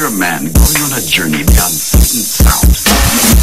Picture a man going on a journey beyond sight and sound.